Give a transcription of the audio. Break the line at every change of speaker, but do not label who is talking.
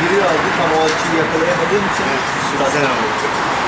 giriyor aldı tam o açıyı yakalayamadığım için.
Evet, süper oldu.